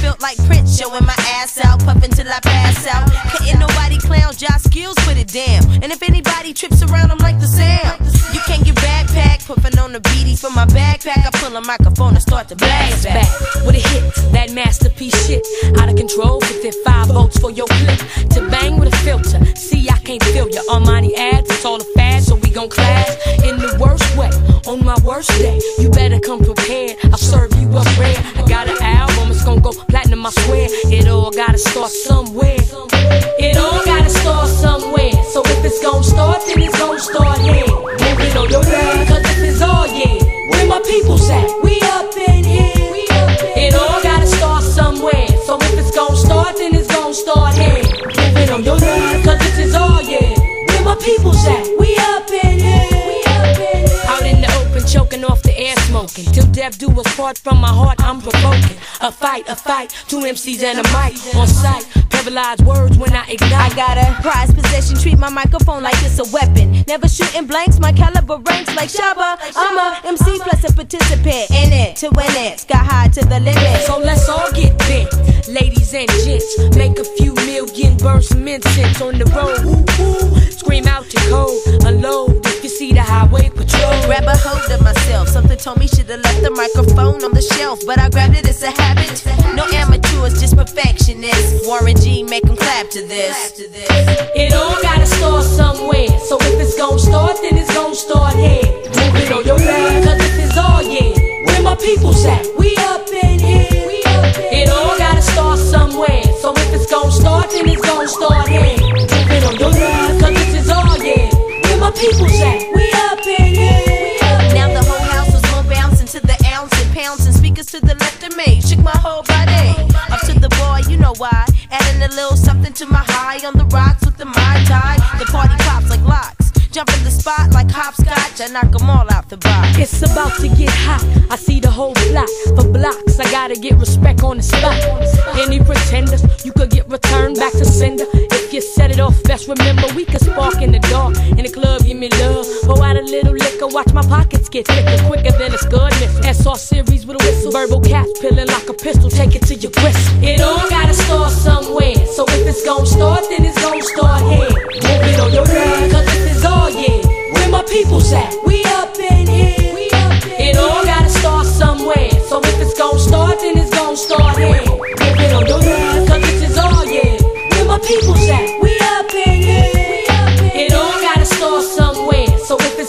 built like Prince, showing my ass out, puffin' till I pass out. Couldn't nobody clown Josh skills with it, damn. And if anybody trips around, I'm like the Sam. You can't get backpack, puffin' on the beaties for my backpack. I pull a microphone and start to blast back. with a hit, that masterpiece shit. Out of control, 55 volts for your clip. To bang with a filter, see, I can't feel your Armani ads, it's all a fad, so we gon' clash in the worst way. On my worst day, you better come prepared. People's at? We up in here. It all gotta start somewhere. So if it's gon' start, then it's gon' start here. Moving on your love, cause this is all yeah. Where my people's at? We up in here. Out in the open, choking off the air smoking. Till death do us part from my heart, I'm provoking. A fight, a fight, two MCs and a mic on sight. Paralyzed words when I ignite. I got a prized possession, treat my microphone like it's a weapon. Never shooting blanks, my caliber ranks like Shabba. I'm a MC plus a participant in it to win it. Sky high to the limit. So let's all get bent, ladies and gents. Make a few million, burn some incense on the road. Ooh, ooh. Scream out your code, unload if you see the highway patrol. Grab a hold of myself. Something told me should've left the microphone on the shelf, but I grabbed it. It's a habit. No amateurs, just perfectionists. Warren G, make 'em clap to this. It all gotta start somewhere. So if it's gon' start, then it's gon' start here. Move it on your left, cause this is all yeah. Where my people's at? Speakers to the left of me. Shook my whole body. Up to the boy, you know why. Adding a little something to my high on the rocks with the Mai Tai. The party pops like locks. Jump in the spot like hopscotch. I knock 'em all out the box. It's about to get hot. I see the whole block For blocks, I gotta get respect on the spot. Any pretenders, you could get returned back to sender. If you set it off, best remember we can spark in the dark. In the club, give me little liquor, watch my pockets get thicker, quicker than a scud missile. SR series with a whistle. Verbal caps, peeling like a pistol. Take it to your gristle. It all gotta start somewhere. So if it's gon' start, then it's gon' start here. Move it on your left, cause this is all yeah. Where my people's at? We up in here. It all gotta start somewhere. So if it's gon' start, then it's gon' start here. Move it on your left, cause this is all yeah. Where my people's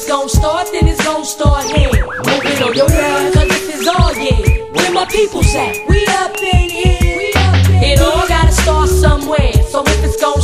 it's gon' start, then it's gon' start here. Move it on your left, cause this is all yeah. Where my people's at? We up in here. It all gotta start somewhere. So if it's gon'